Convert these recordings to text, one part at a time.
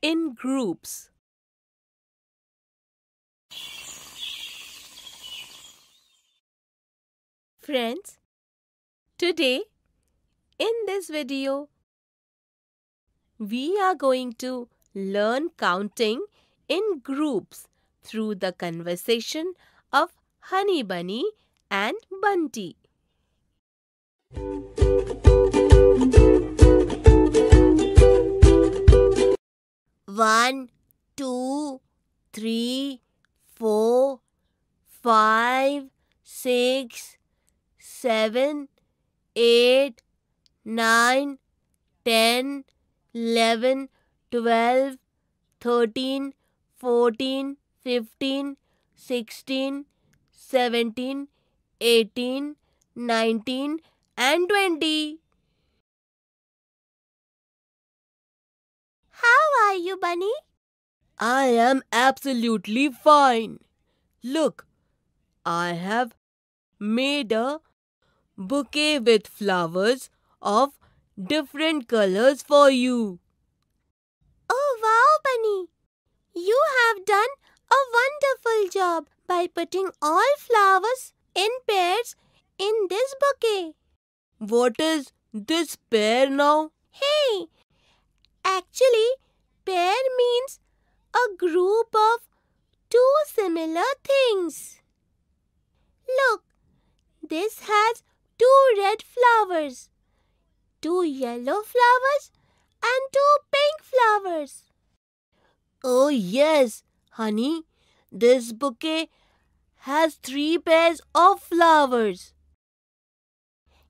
in groups. Friends, today in this video, we are going to learn counting in groups through the conversation of Honey Bunny and Bunty. One, two, three, four, five, six, seven, eight, nine, ten, eleven, twelve, thirteen, fourteen, fifteen, sixteen, seventeen, eighteen, nineteen, and 20. How are you, Bunny? I am absolutely fine. Look, I have made a bouquet with flowers of different colors for you. Oh, wow, Bunny! You have done a wonderful job by putting all flowers in pairs in this bouquet. What is this pair now? Hey, actually, pair means a group of two similar things. Look, this has two red flowers, two yellow flowers, and two pink flowers. Oh, yes, honey, this bouquet has three pairs of flowers.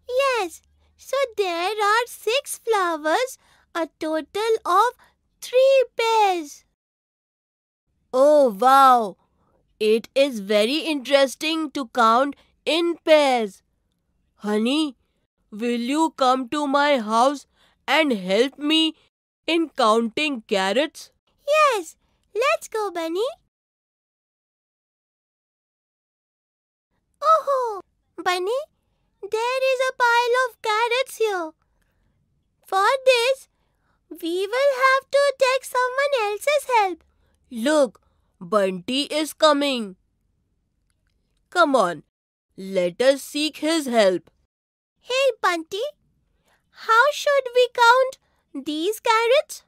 Yes, so there are six flowers, a total of three pairs. Oh, wow! It is very interesting to count in pairs. Honey, will you come to my house and help me in counting carrots? Yes, let's go, Bunny. Oh, Bunny, there is a pile of carrots here. For this, we will have to take someone else's help. Look, Bunty is coming. Come on, let us seek his help. Hey, Bunty, how should we count these carrots?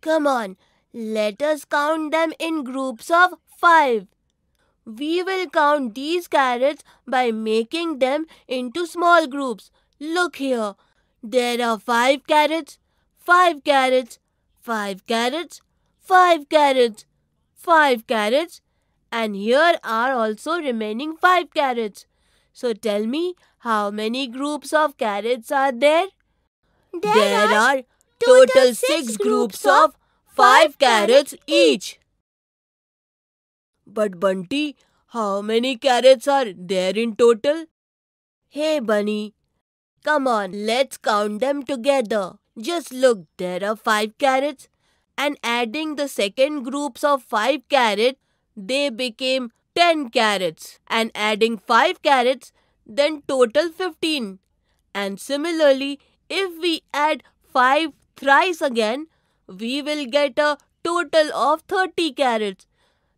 Come on, let us count them in groups of five. We will count these carrots by making them into small groups. Look here. There are five carrots, five carrots, five carrots, five carrots, five carrots, and here are also remaining five carrots. So tell me, how many groups of carrots are there? There, there are, are total six groups of five carrots each. But Bunty, how many carrots are there in total? Hey Bunny, come on, let's count them together. Just look, there are five carrots. And adding the second groups of five carrots, they became 10 carrots. And adding 5 carrots, then total 15. And similarly, if we add 5 thrice again, we will get a total of 30 carrots.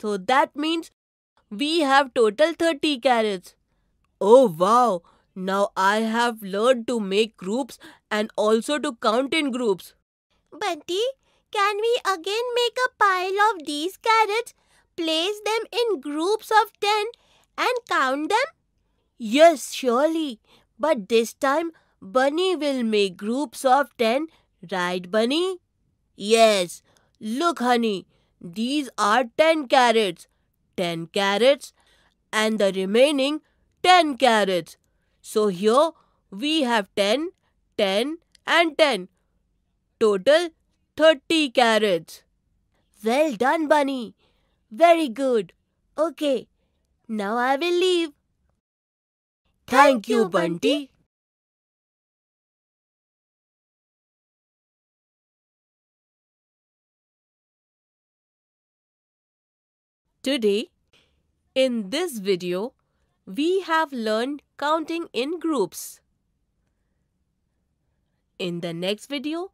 So that means we have total 30 carrots. Oh wow! Now I have learned to make groups and also to count in groups. Bunty, can we again make a pile of these carrots, place them in groups of 10 and count them? Yes, surely. But this time Bunny will make groups of 10, right Bunny? Yes. Look honey, these are 10 carrots. 10 carrots and the remaining 10 carrots. So here we have 10, 10 and 10. Total 30 carrots. Well done, Bunny. Very good. Okay, now I will leave. Thank, Thank you, Bunty. Today, in this video, we have learned counting in groups. In the next video,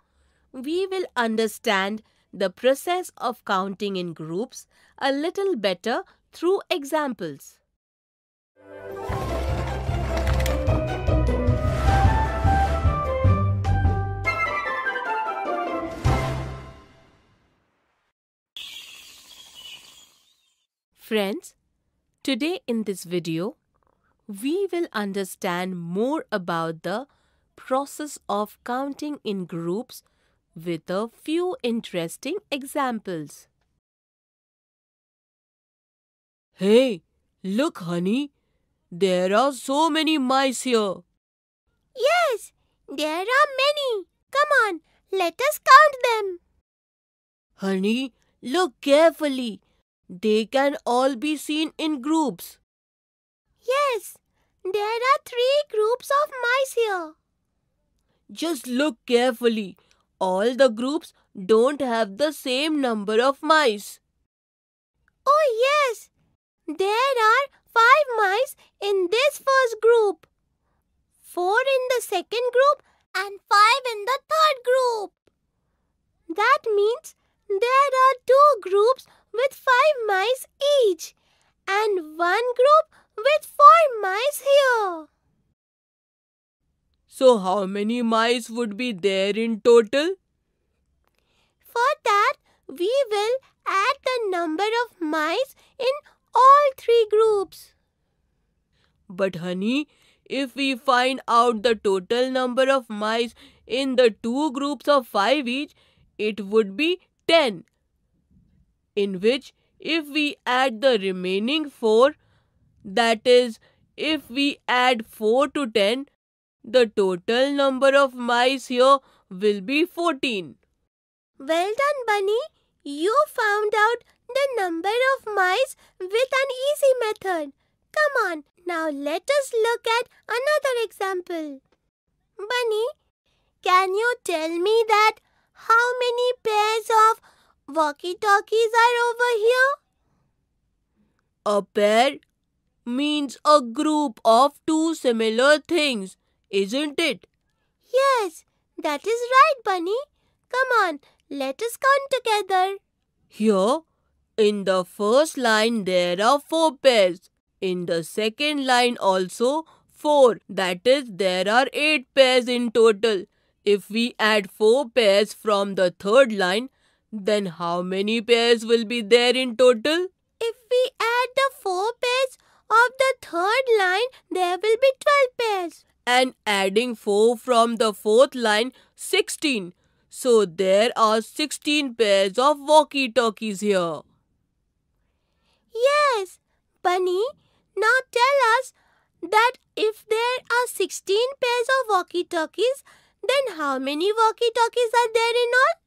we will understand the process of counting in groups a little better through examples. Friends, today in this video, we will understand more about the process of counting in groups with a few interesting examples. Hey, look honey, there are so many mice here. Yes, there are many. Come on, let us count them. Honey, look carefully. They can all be seen in groups. Yes, there are three groups of mice here. Just look carefully. All the groups don't have the same number of mice. Oh, yes. There are five mice in this first group, four in the second group, and five in the third group. That means there are two groups with five mice each and one group with four mice here. So how many mice would be there in total? For that, we will add the number of mice in all three groups. But honey, if we find out the total number of mice in the two groups of five each, it would be 10 in which if we add the remaining 4, that is, if we add 4 to 10, the total number of mice here will be 14. Well done, Bunny. You found out the number of mice with an easy method. Come on, now let us look at another example. Bunny, can you tell me that how many pairs of walkie-talkies are over here? A pair means a group of two similar things, isn't it? Yes, that is right, Bunny. Come on, let us count together. Here, in the first line there are four pairs. In the second line also four. That is, there are eight pairs in total. If we add four pairs from the third line, then how many pairs will be there in total? If we add the four pairs of the third line, there will be 12 pairs. And adding 4 from the fourth line, 16. So there are 16 pairs of walkie-talkies here. Yes, Bunny. Now tell us that if there are 16 pairs of walkie-talkies, then how many walkie-talkies are there in all?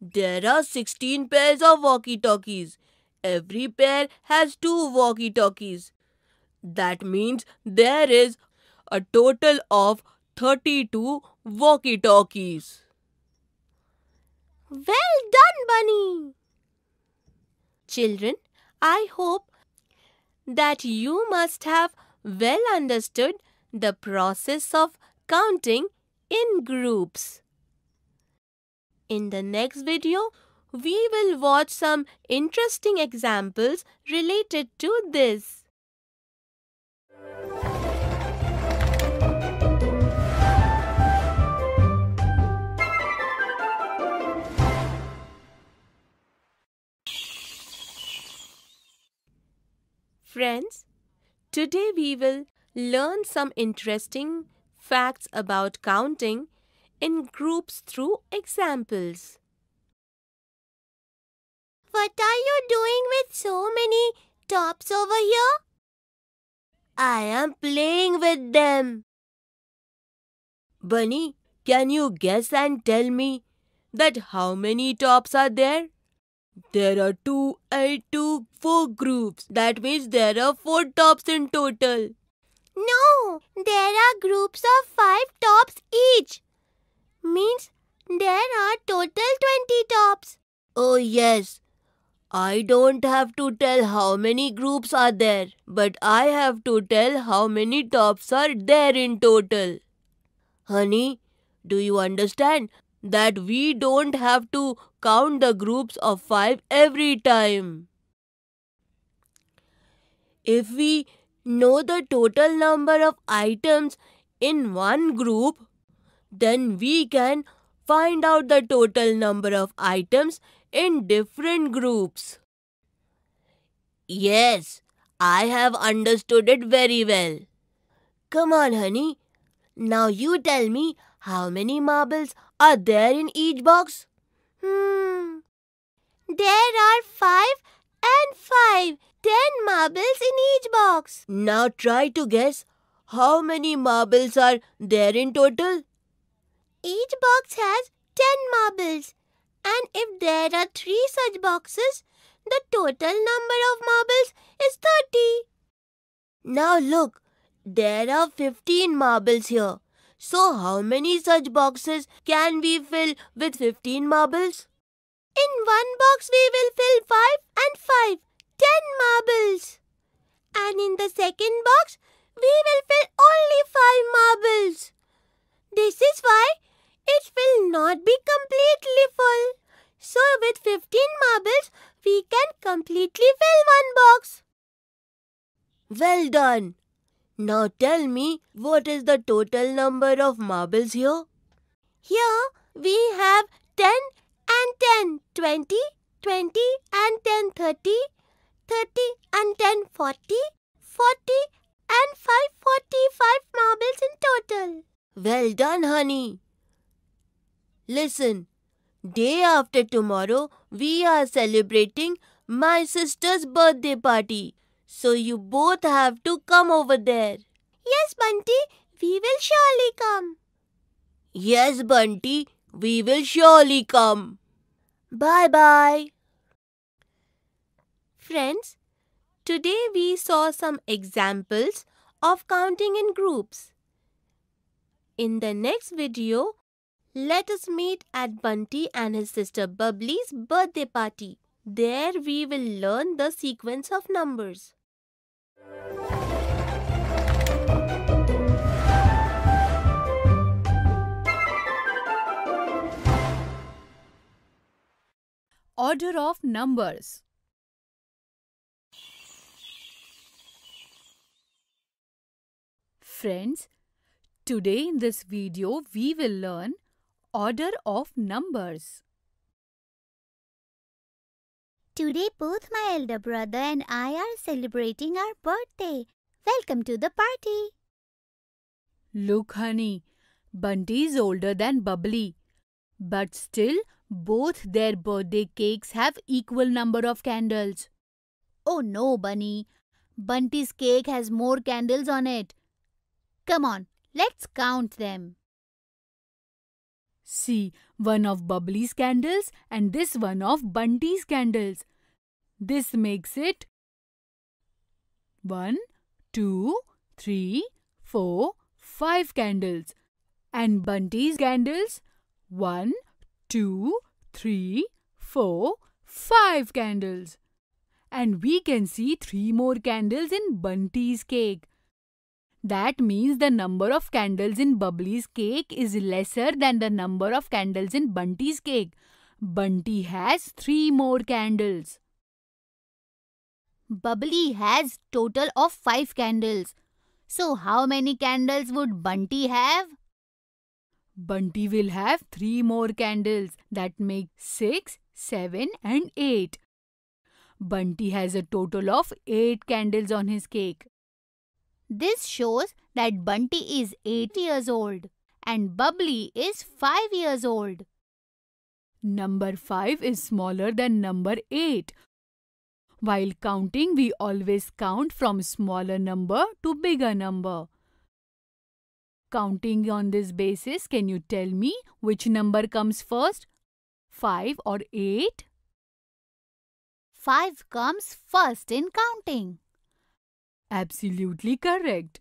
There are 16 pairs of walkie-talkies. Every pair has two walkie-talkies. That means there is a total of 32 walkie-talkies. Well done, Bunny! Children, I hope that you must have well understood the process of counting in groups. In the next video, we will watch some interesting examples related to this. Friends, today we will learn some interesting facts about counting in groups through examples. What are you doing with so many tops over here? I am playing with them. Bunny, can you guess and tell me that how many tops are there? There are two and two, four groups. That means there are four tops in total. No, there are groups of five tops each means there are total 20 tops. Oh, yes. I don't have to tell how many groups are there, but I have to tell how many tops are there in total. Honey, do you understand that we don't have to count the groups of 5 every time. If we know the total number of items in one group, then we can find out the total number of items in different groups. Yes, I have understood it very well. Come on, honey. Now you tell me how many marbles are there in each box? Hmm. There are five and five. Ten marbles in each box. Now try to guess how many marbles are there in total? Each box has ten marbles. And if there are three such boxes, the total number of marbles is 30. Now look, there are 15 marbles here. So how many such boxes can we fill with 15 marbles? In one box we will fill 5 and 5, 10 marbles. And in the second box we will fill only 5 marbles. This is why it will not be completely full. So with 15 marbles we can completely fill one box. Well done. Now tell me what is the total number of marbles here? Here we have 10 and 10, 20, 20 and 10, 30, 30 and 10, 40, 40 and 5, 45 marbles in total. Well done, honey. Listen, day after tomorrow, we are celebrating my sister's birthday party. So you both have to come over there. Yes, Bunty, we will surely come. Yes, Bunty, we will surely come. Bye bye. Friends, today we saw some examples of counting in groups. In the next video, let us meet at Bunty and his sister Bubbly's birthday party. There we will learn the sequence of numbers. Order of numbers Friends, today in this video we will learn order of numbers. Today, both my elder brother and I are celebrating our birthday. Welcome to the party. Look, honey, Bunty is older than Bubbly. But still, both their birthday cakes have equal number of candles. Oh no, Bunny. Bunty's cake has more candles on it. Come on, let's count them. See, one of Bubbly's candles and this one of Bunty's candles. This makes it 1, 2, 3, 4, 5 candles. And Bunty's candles 1, 2, 3, 4, 5 candles. And we can see 3 more candles in Bunty's cake. That means the number of candles in Bubbly's cake is lesser than the number of candles in Bunty's cake. Bunty has 3 more candles. Bubbly has total of 5 candles. So how many candles would Bunty have? Bunty will have 3 more candles that make 6, 7 and 8. Bunty has a total of 8 candles on his cake. This shows that Bunty is 8 years old and Bubbly is 5 years old. Number 5 is smaller than number 8. While counting, we always count from smaller number to bigger number. Counting on this basis, can you tell me which number comes first? 5 or 8? 5 comes first in counting. Absolutely correct.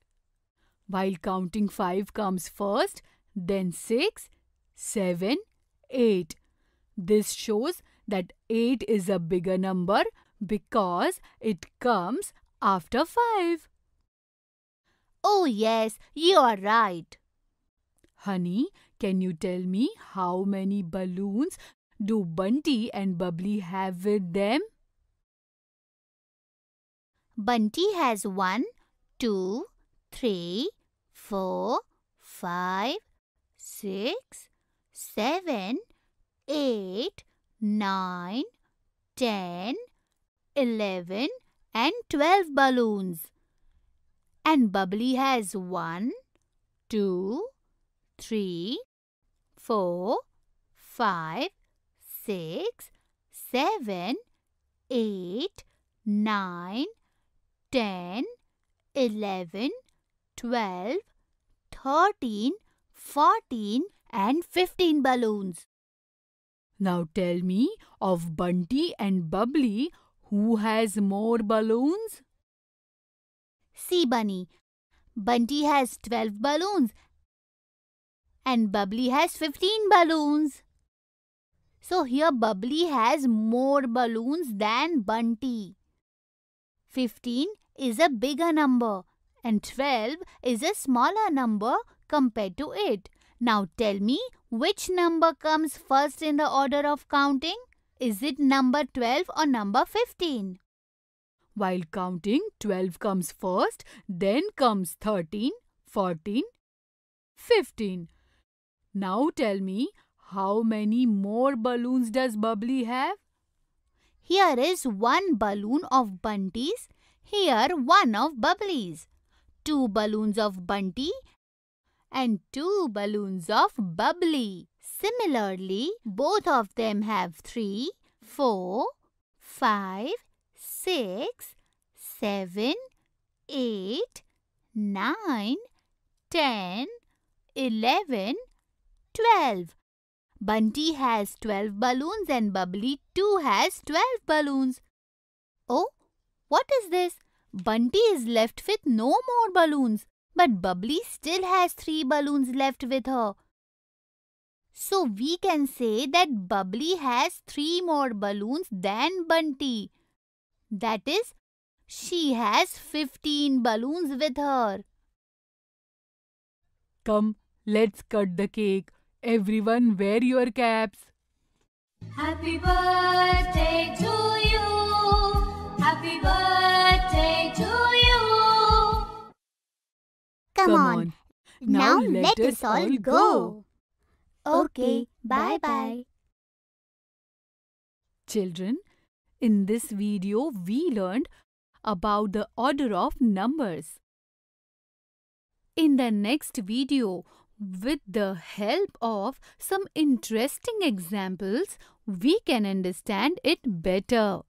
While counting 5 comes first, then 6, 7, 8. This shows that 8 is a bigger number because it comes after 5. Oh yes, you are right. Honey, Can you tell me how many balloons do Bunty and Bubbly have with them? Bunty has one, two, three, four, five, six, seven, eight, nine, ten, eleven, and twelve balloons. And Bubbly has one, two, three, four, five, six, seven, eight, nine, ten, eleven, twelve, thirteen, fourteen, and 15 balloons. Now tell me of Bunty and Bubbly who has more balloons? See, Bunny. Bunty has 12 balloons and Bubbly has 15 balloons. So here Bubbly has more balloons than Bunty. 15 is a bigger number and 12 is a smaller number compared to it. Now tell me which number comes first in the order of counting? Is it number 12 or number 15? While counting, 12 comes first, then comes 13, 14, 15. Now tell me, how many more balloons does Bubbly have? Here is one balloon of Bunty's, here one of Bubbly's. Two balloons of Bunty and two balloons of Bubbly. Similarly, both of them have three, four, five, six, seven, eight, nine, ten, eleven, twelve. Bunty has 12 balloons and Bubbly too has 12 balloons. Oh, what is this? Bunty is left with no more balloons, but Bubbly still has 3 balloons left with her. So we can say that Bubbly has 3 more balloons than Bunty. That is, she has 15 balloons with her. Come, let's cut the cake. Everyone wear your caps. Happy birthday to you. Happy birthday to you. Come, on. Now, let, us all go. Okay, bye bye. Children, in this video we learned about the order of numbers. In the next video, with the help of some interesting examples, we can understand it better.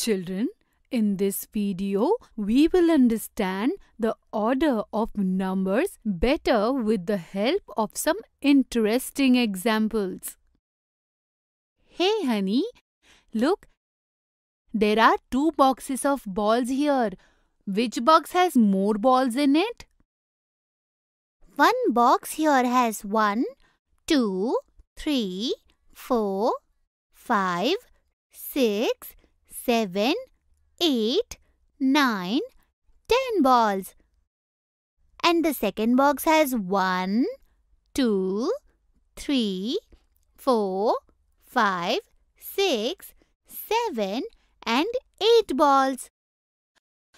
Children, in this video, we will understand the order of numbers better with the help of some interesting examples. Hey honey, look, there are two boxes of balls here. Which box has more balls in it? One box here has one, two, three, four, five, six, seven, 8, 9, 10 balls. And the second box has 1, 2, 3, 4, 5, 6, 7 and 8 balls.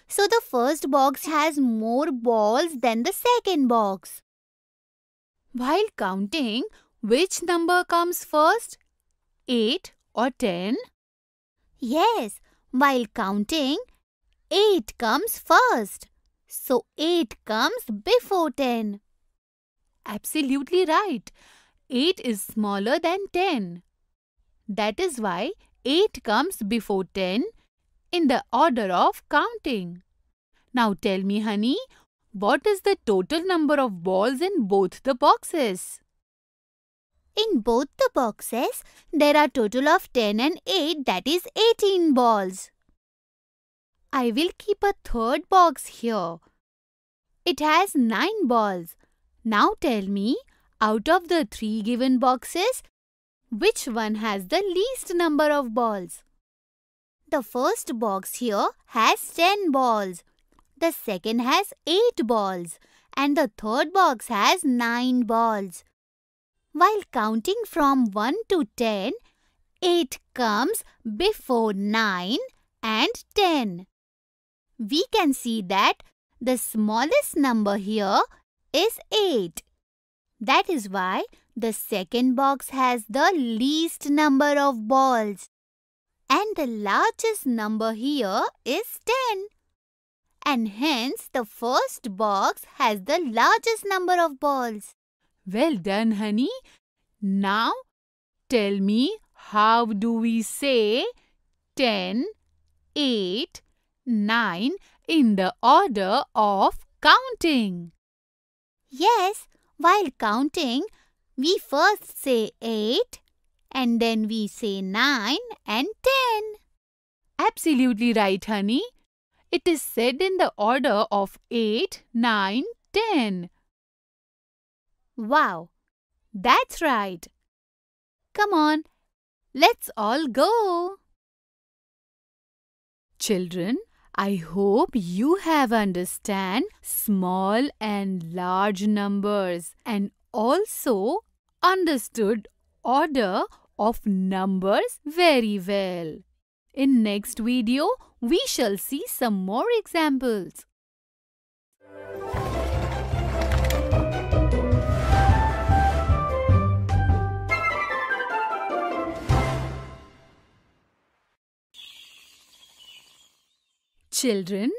So the first box has more balls than the second box. While counting, which number comes first? 8 or 10? Yes, while counting, 8 comes first. So 8 comes before 10. Absolutely right. 8 is smaller than 10. That is why 8 comes before 10 in the order of counting. Now tell me, honey, what is the total number of balls in both the boxes? In both the boxes, there are total of 10 and 8 that is 18 balls. I will keep a third box here. It has 9 balls. Now tell me, out of the 3 given boxes, Which one has the least number of balls? The first box here has 10 balls. The second has 8 balls. And the third box has 9 balls. While counting from 1 to 10, 8 comes before 9 and 10. We can see that the smallest number here is 8. That is why the second box has the least number of balls. And the largest number here is 10. And hence the first box has the largest number of balls. Well done, honey. Now tell me how do we say 10, 8, 9 in the order of counting? Yes, while counting, we first say 8 and then we say 9 and 10. Absolutely right, honey. It is said in the order of 8, 9, 10. Wow, that's right. Come on, let's all go. Children, I hope you have understand small and large numbers and also understood order of numbers very well. In next video, we shall see some more examples. Children,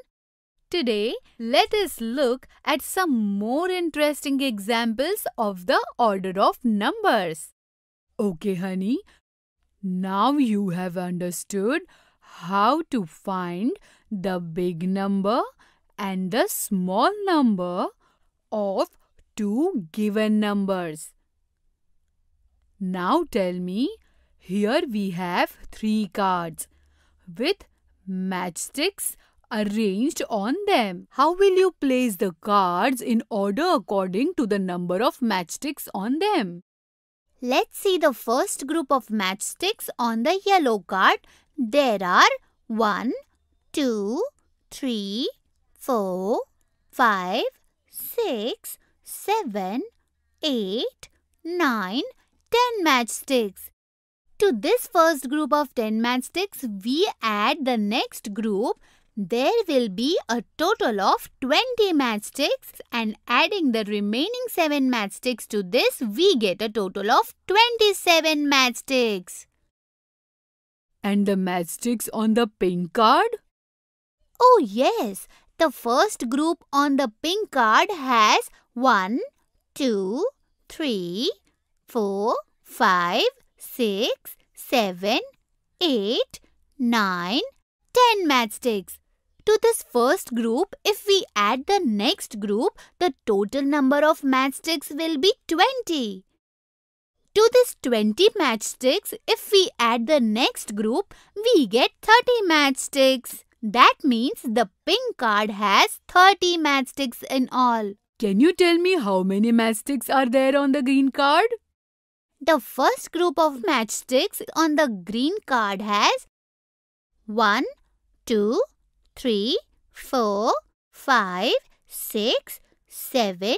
today let us look at some more interesting examples of the order of numbers. Okay, honey. Now you have understood how to find the big number and the small number of two given numbers. Now tell me, here we have three cards with matchsticks arranged on them. How will you place the cards in order according to the number of matchsticks on them? Let's see the first group of matchsticks on the yellow card. There are 1, 2, 3, 4, 5, 6, 7, 8, 9, 10 matchsticks. To this first group of 10 matchsticks, we add the next group. There will be a total of 20 matchsticks and adding the remaining 7 matchsticks to this, we get a total of 27 matchsticks. And the matchsticks on the pink card? Oh yes, the first group on the pink card has 1, 2, 3, 4, 5, 6, 7, 8, 9, 10 matchsticks. To this first group, if we add the next group, the total number of matchsticks will be 20. To this 20 matchsticks, if we add the next group, we get 30 matchsticks. That means the pink card has 30 matchsticks in all. Can you tell me how many matchsticks are there on the green card? The first group of matchsticks on the green card has 1, 2, 3, 4, 5, 6, 7,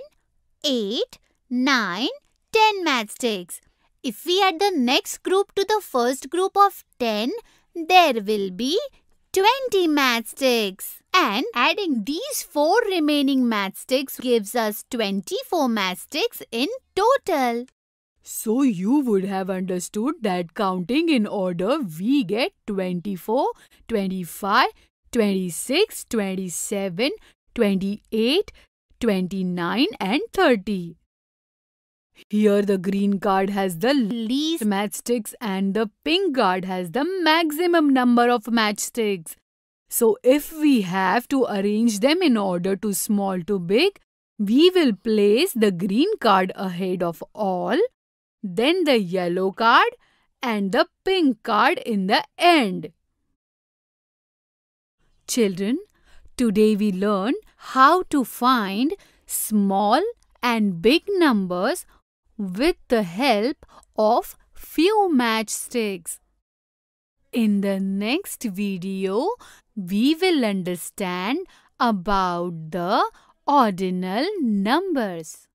8, 9, 10 matchsticks. If we add the next group to the first group of 10, there will be 20 matchsticks. And adding these four remaining matchsticks gives us 24 matchsticks in total. So you would have understood that counting in order we get 24, 25, 26, 27, 28, 29 and 30. Here the green card has the least matchsticks and the pink card has the maximum number of matchsticks. So if we have to arrange them in order to small to big, we will place the green card ahead of all, then the yellow card and the pink card in the end. Children, today we learn how to find small and big numbers with the help of few matchsticks. In the next video, we will understand about the ordinal numbers.